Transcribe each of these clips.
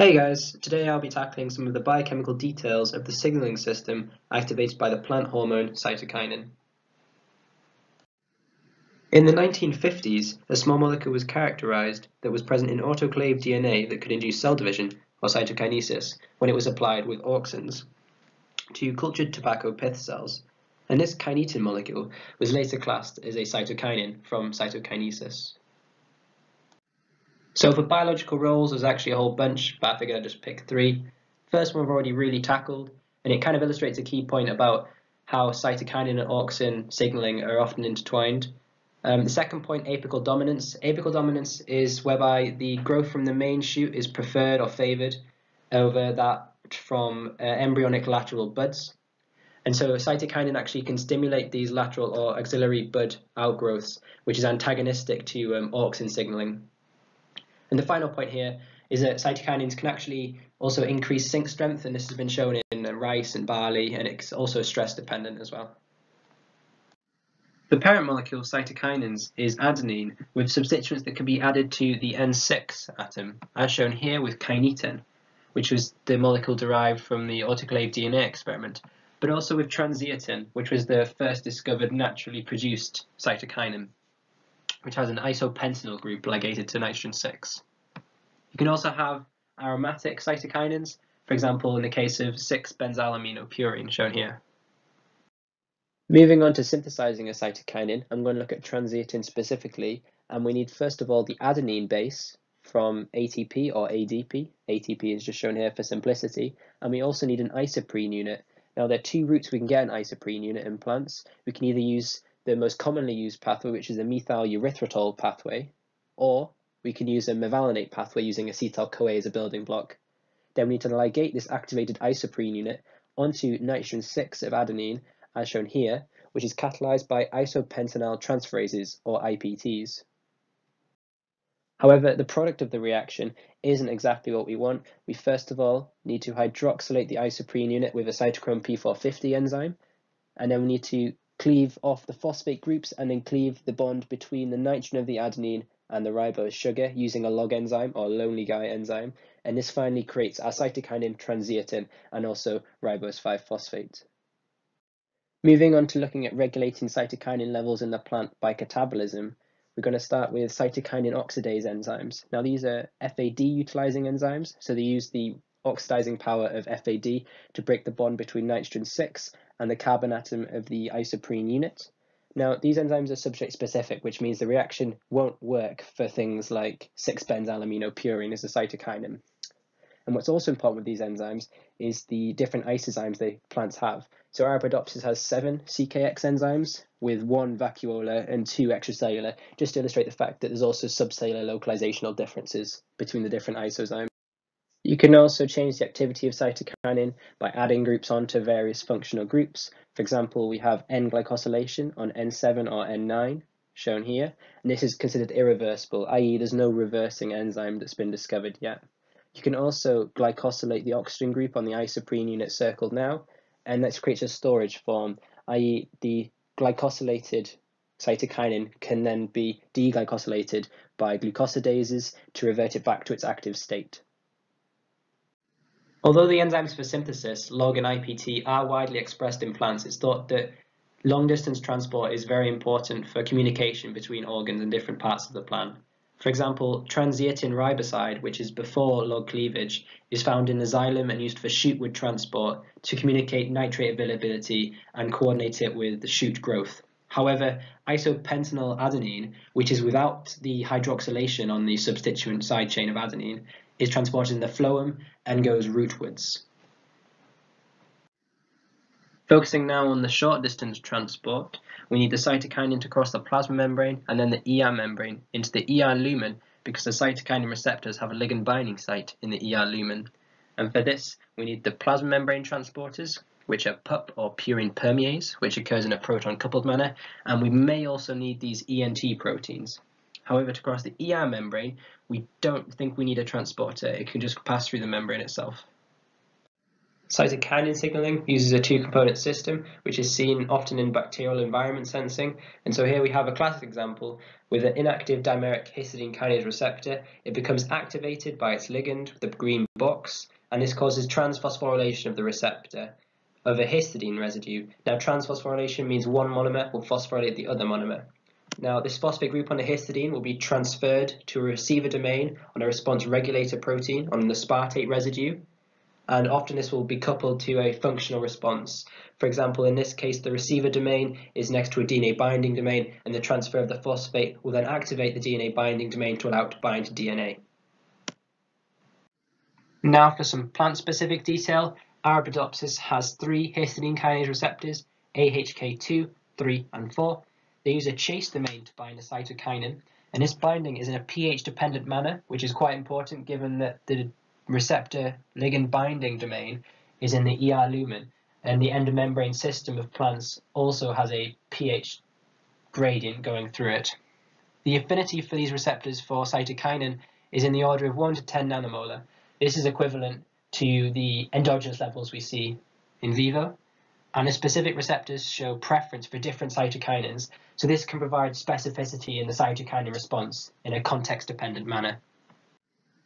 Hey guys, today I'll be tackling some of the biochemical details of the signaling system activated by the plant hormone cytokinin. In the 1950s, a small molecule was characterized that was present in autoclaved DNA that could induce cell division, or cytokinesis, when it was applied with auxins to cultured tobacco pith cells, and this kinetin molecule was later classed as a cytokinin from cytokinesis. So for biological roles, there's actually a whole bunch, but I figured I'd just pick three. First one we've already really tackled, and it kind of illustrates a key point about how cytokinin and auxin signaling are often intertwined. Um, the second point, apical dominance. Apical dominance is whereby the growth from the main shoot is preferred or favored over that from uh, embryonic lateral buds. And so cytokinin actually can stimulate these lateral or axillary bud outgrowths, which is antagonistic to um, auxin signaling. And the final point here is that cytokinins can actually also increase sink strength, and this has been shown in rice and barley, and it's also stress dependent as well. The parent molecule cytokinins is adenine with substituents that can be added to the N6 atom, as shown here with kinetin, which was the molecule derived from the autoclave DNA experiment, but also with trans-zeatin, which was the first discovered naturally produced cytokinin which has an isopentenyl group ligated to nitrogen 6. You can also have aromatic cytokinins, for example in the case of 6-benzylaminopurine shown here. Moving on to synthesizing a cytokinin, I'm going to look at trans-zeatin specifically, and we need first of all the adenine base from ATP or ADP. ATP is just shown here for simplicity, and we also need an isoprene unit. Now there are two routes we can get an isoprene unit in plants. We can either use the most commonly used pathway, which is a methyl erythritol pathway, or we can use a mevalonate pathway using acetyl-CoA as a building block. Then we need to ligate this activated isoprene unit onto nitrogen 6 of adenine, as shown here, which is catalyzed by isopentenyl transferases, or IPTs. However, the product of the reaction isn't exactly what we want. We first of all need to hydroxylate the isoprene unit with a cytochrome P450 enzyme, and then we need to cleave off the phosphate groups and then cleave the bond between the nitrogen of the adenine and the ribose sugar using a log enzyme or lonely guy enzyme. And this finally creates our cytokinin trans-zeatin and also ribose 5-phosphate. Moving on to looking at regulating cytokinin levels in the plant by catabolism, we're going to start with cytokinin oxidase enzymes. Now these are FAD utilizing enzymes, so they use the oxidizing power of FAD to break the bond between nitrogen 6 and the carbon atom of the isoprene unit. Now, these enzymes are substrate specific, which means the reaction won't work for things like 6-benzylaminopurine as a cytokinin. And what's also important with these enzymes is the different isozymes the plants have. So Arabidopsis has seven CKX enzymes with one vacuolar and two extracellular, just to illustrate the fact that there's also subcellular localizational differences between the different isozymes. You can also change the activity of cytokinin by adding groups onto various functional groups. For example, we have N-glycosylation on N7 or N9, shown here, and this is considered irreversible, i.e. there's no reversing enzyme that's been discovered yet. You can also glycosylate the oxygen group on the isoprene unit circled now, and that creates a storage form, i.e. the glycosylated cytokinin can then be deglycosylated by glucosidases to revert it back to its active state. Although the enzymes for synthesis, log and IPT, are widely expressed in plants, it's thought that long distance transport is very important for communication between organs and different parts of the plant. For example, trans-zeatin riboside, which is before log cleavage, is found in the xylem and used for shootward transport to communicate nitrate availability and coordinate it with the shoot growth. However, isopentenyl adenine, which is without the hydroxylation on the substituent side chain of adenine, is transported in the phloem and goes rootwards. Focusing now on the short distance transport, we need the cytokinin to cross the plasma membrane and then the ER membrane into the ER lumen because the cytokinin receptors have a ligand binding site in the ER lumen. And for this, we need the plasma membrane transporters, which are PUP or purine permease, which occurs in a proton coupled manner, and we may also need these ENT proteins. However, to cross the ER membrane, we don't think we need a transporter. It can just pass through the membrane itself. Cytokinin signaling uses a two-component system, which is seen often in bacterial environment sensing. And so here we have a classic example with an inactive dimeric histidine kinase receptor. It becomes activated by its ligand, the green box, and this causes transphosphorylation of the receptor of a histidine residue. Now, transphosphorylation means one monomer will phosphorylate the other monomer. Now, this phosphate group on the histidine will be transferred to a receiver domain on a response regulator protein on an aspartate residue, and often this will be coupled to a functional response. For example, in this case, the receiver domain is next to a DNA binding domain, and the transfer of the phosphate will then activate the DNA binding domain to allow it to bind DNA. Now for some plant-specific detail, Arabidopsis has three histidine kinase receptors, AHK2, 3, and 4. They use a chase domain to bind a cytokinin, and this binding is in a pH-dependent manner, which is quite important given that the receptor ligand binding domain is in the ER lumen, and the endomembrane system of plants also has a pH gradient going through it. The affinity for these receptors for cytokinin is in the order of 1 to 10 nanomolar. This is equivalent to the endogenous levels we see in vivo, and the specific receptors show preference for different cytokinins, so this can provide specificity in the cytokinin response in a context-dependent manner.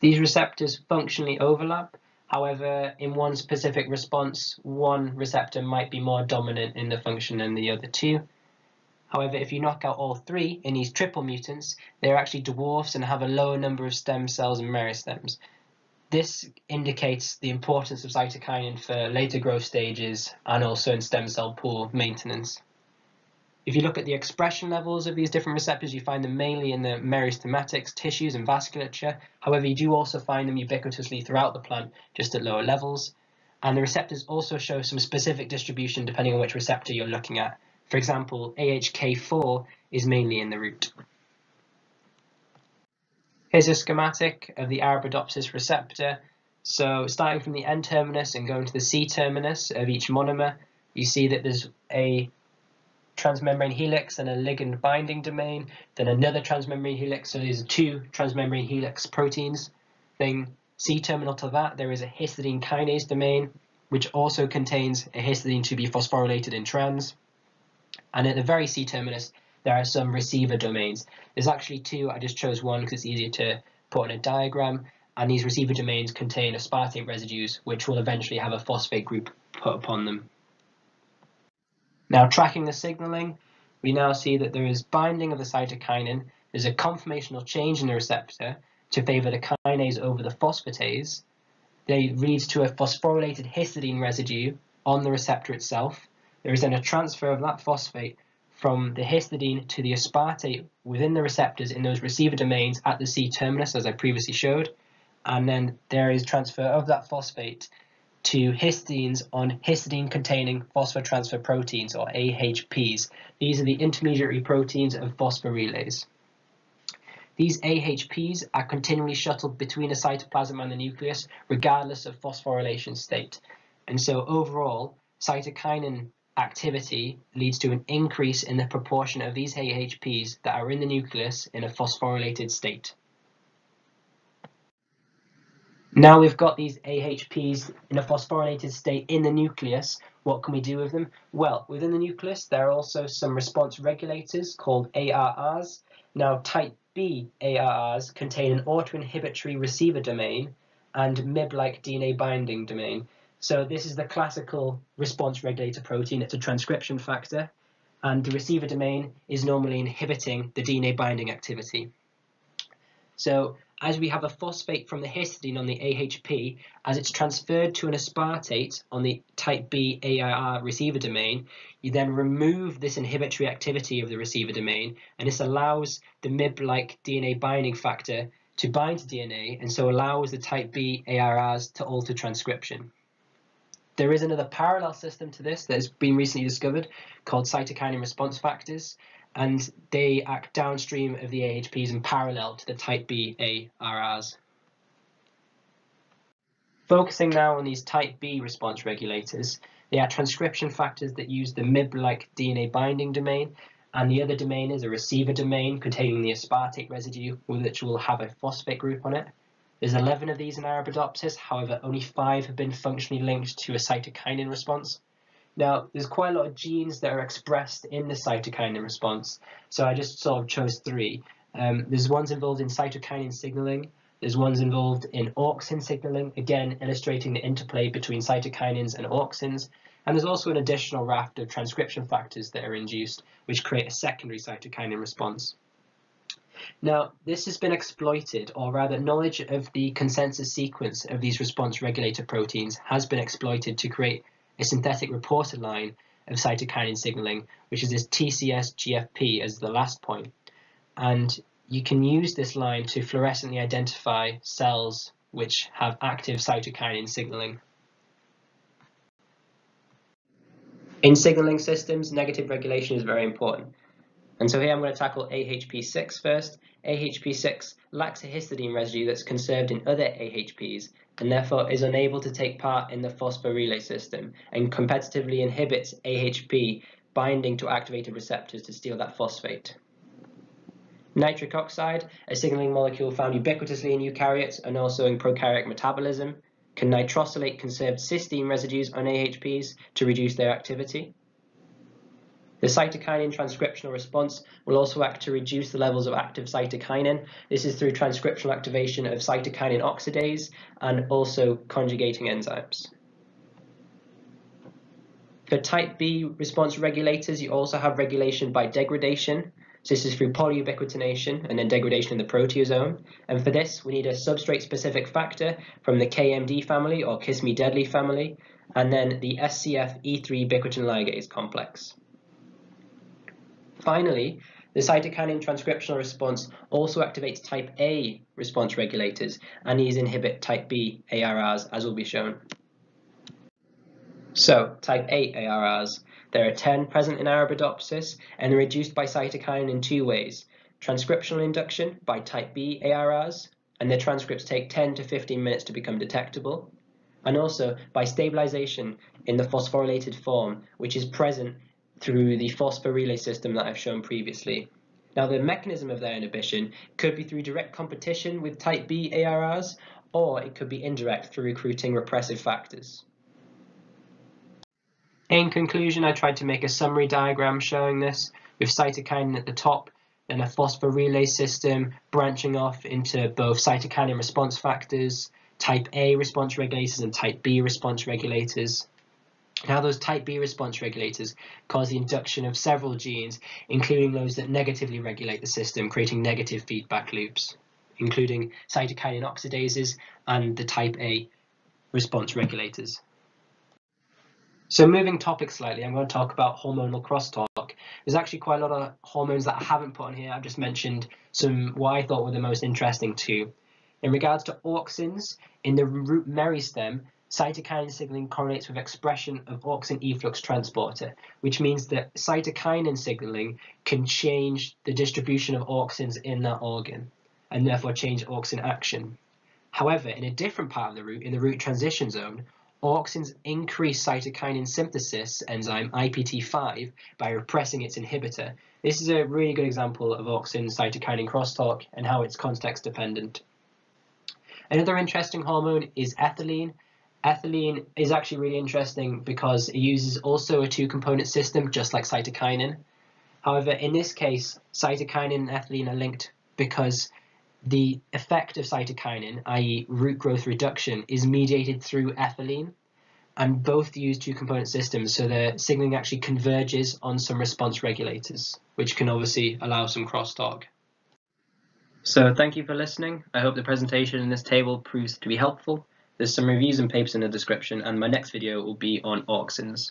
These receptors functionally overlap. However, in one specific response, one receptor might be more dominant in the function than the other two. However, if you knock out all three in these triple mutants, they're actually dwarfs and have a lower number of stem cells and meristems. This indicates the importance of cytokinin for later growth stages and also in stem cell pool maintenance. If you look at the expression levels of these different receptors, you find them mainly in the meristematics, tissues, and vasculature. However, you do also find them ubiquitously throughout the plant, just at lower levels. And the receptors also show some specific distribution depending on which receptor you're looking at. For example, AHK4 is mainly in the root. Here's a schematic of the Arabidopsis receptor. So starting from the N-terminus and going to the C-terminus of each monomer, you see that there's a transmembrane helix and a ligand binding domain, then another transmembrane helix, so these are two transmembrane helix proteins. Then C-terminal to that, there is a histidine kinase domain, which also contains a histidine to be phosphorylated in trans. And at the very C-terminus, there are some receiver domains. There's actually two, I just chose one because it's easier to put in a diagram, and these receiver domains contain aspartate residues, which will eventually have a phosphate group put upon them. Now tracking the signaling, we now see that there is binding of the cytokinin, there's a conformational change in the receptor to favor the kinase over the phosphatase. They leads to a phosphorylated histidine residue on the receptor itself. There is then a transfer of that phosphate from the histidine to the aspartate within the receptors in those receiver domains at the C-terminus, as I previously showed. And then there is transfer of that phosphate to histidines on histidine-containing phosphotransfer proteins, or AHPs. These are the intermediary proteins of phosphorelay. These AHPs are continually shuttled between the cytoplasm and the nucleus, regardless of phosphorylation state. And so overall, cytokinin activity leads to an increase in the proportion of these AHPs that are in the nucleus in a phosphorylated state. Now we've got these AHPs in a phosphorylated state in the nucleus, what can we do with them? Well, within the nucleus, there are also some response regulators called ARRs. Now, type B ARRs contain an autoinhibitory receiver domain and MYB-like DNA binding domain. So this is the classical response regulator protein. It's a transcription factor, and the receiver domain is normally inhibiting the DNA binding activity. So as we have a phosphate from the histidine on the AHP, as it's transferred to an aspartate on the type B ARR receiver domain, you then remove this inhibitory activity of the receiver domain, and this allows the MYB-like DNA binding factor to bind to DNA, and so allows the type B ARRs to alter transcription. There is another parallel system to this that has been recently discovered called cytokinin response factors, and they act downstream of the AHPs and parallel to the type B ARRs. Focusing now on these type B response regulators, they are transcription factors that use the MYB-like DNA binding domain, and the other domain is a receiver domain containing the aspartate residue, which will have a phosphate group on it. There's 11 of these in Arabidopsis, however, only five have been functionally linked to a cytokinin response. Now, there's quite a lot of genes that are expressed in the cytokinin response, so I just sort of chose three. Um, there's ones involved in cytokinin signaling, there's ones involved in auxin signaling, again illustrating the interplay between cytokinins and auxins, and there's also an additional raft of transcription factors that are induced, which create a secondary cytokinin response. Now, this has been exploited, or rather knowledge of the consensus sequence of these response regulator proteins has been exploited to create a synthetic reporter line of cytokinin signaling, which is this TCS-GFP as the last point. And you can use this line to fluorescently identify cells which have active cytokinin signaling. In signaling systems, negative regulation is very important. And so here I'm going to tackle AHP6 first. AHP6 lacks a histidine residue that's conserved in other AHPs and therefore is unable to take part in the phosphorelay system and competitively inhibits AHP binding to activated receptors to steal that phosphate. Nitric oxide, a signaling molecule found ubiquitously in eukaryotes and also in prokaryotic metabolism, can nitrosylate conserved cysteine residues on AHPs to reduce their activity. The cytokinin transcriptional response will also act to reduce the levels of active cytokinin. This is through transcriptional activation of cytokinin oxidase and also conjugating enzymes. For type B response regulators, you also have regulation by degradation. So this is through polyubiquitination and then degradation in the proteasome. And for this, we need a substrate-specific factor from the KMD family or Kiss Me Deadly family, and then the SCF E3 ubiquitin ligase complex. Finally, the cytokinin transcriptional response also activates type A response regulators, and these inhibit type B ARRs, as will be shown. So, type A ARRs. There are 10 present in Arabidopsis, and they're reduced by cytokinin in two ways. Transcriptional induction by type B ARRs, and their transcripts take 10 to 15 minutes to become detectable, and also by stabilization in the phosphorylated form, which is present through the phosphorelay system that I've shown previously. Now the mechanism of their inhibition could be through direct competition with type B ARRs or it could be indirect through recruiting repressive factors. In conclusion, I tried to make a summary diagram showing this with cytokine at the top and a phosphorelay system branching off into both cytokinin response factors, type A response regulators and type B response regulators. Now those type B response regulators cause the induction of several genes, including those that negatively regulate the system, creating negative feedback loops, including cytokinin oxidases and the type A response regulators. So moving topic slightly, I'm going to talk about hormonal crosstalk. There's actually quite a lot of hormones that I haven't put on here. I've just mentioned some what I thought were the most interesting too. In regards to auxins, in the root meristem, cytokinin signaling correlates with expression of auxin efflux transporter, which means that cytokinin signaling can change the distribution of auxins in that organ and therefore change auxin action. However, in a different part of the root, in the root transition zone, auxins increase cytokinin synthesis enzyme IPT5 by repressing its inhibitor. This is a really good example of auxin cytokinin crosstalk and how it's context dependent. Another interesting hormone is ethylene, Ethylene is actually really interesting because it uses also a two-component system, just like cytokinin. However, in this case, cytokinin and ethylene are linked because the effect of cytokinin, i.e. root growth reduction, is mediated through ethylene, and both use two-component systems, so the signaling actually converges on some response regulators, which can obviously allow some crosstalk. So thank you for listening. I hope the presentation in this table proves to be helpful. There's some reviews and papers in the description and my next video will be on auxins.